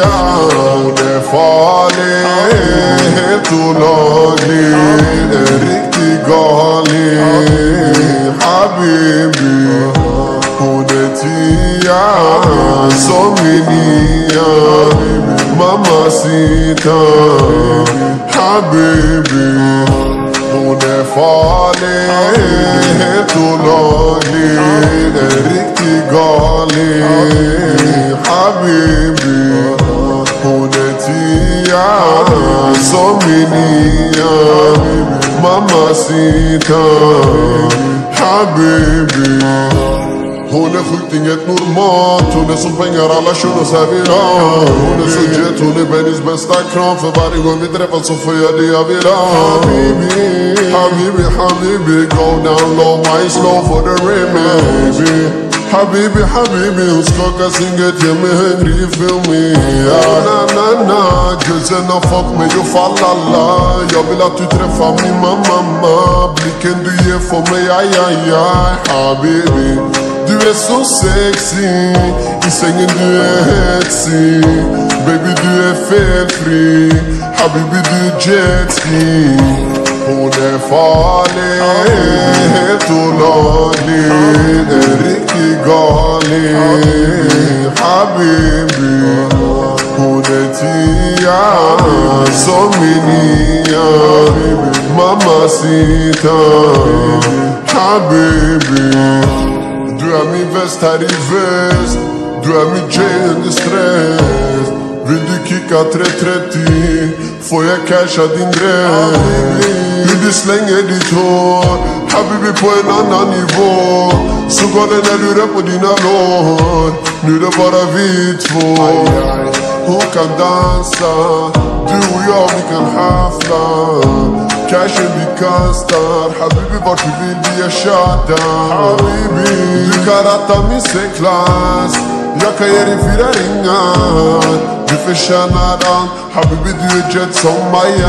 Är farlig, helt olaglig En riktig galning Habibi Hon är tia som min nia Mamacita Habibi är farlig, helt olaglig En alla shunos här vill ha Hon är så jet, hon är Bennys bästa kram För varje gång vi träffas så får jag det jag vill ha Habibi, Habibi, Habibi Go down low, wine slow for the remix Habibi, Habibi, hon skakar sin gött, gör mig hungrig, you feel me? Ah, ja, na, na, na, guzzen har fått mig att falla Jag vill att du träffar min mamma Blicken du ger får mig, aj, aj, aj Habibi du är så sexy. I sängen du är hetsig Baby du är felfri Habibi du är jetski Hon är farlig Helt olaglig En riktig galning Habibi Hon är tia som min nia Mamacita Habibi. Du är min väst här i väst Du är min J under stress kicka 330 Får jag casha din dress Hur du slänger ditt på en annan nivå Så galen är du på dina lår Nu är det bara vi två Hon kan dansa ah? Du och jag vi kan hafla Cashen vi kastar Habibi vart du vill vi är tjatar Habibi. Du kan ratta min C-klass Jag kan ge dig fyra ringar Du förtjänar allt Habibi du är jet som aj,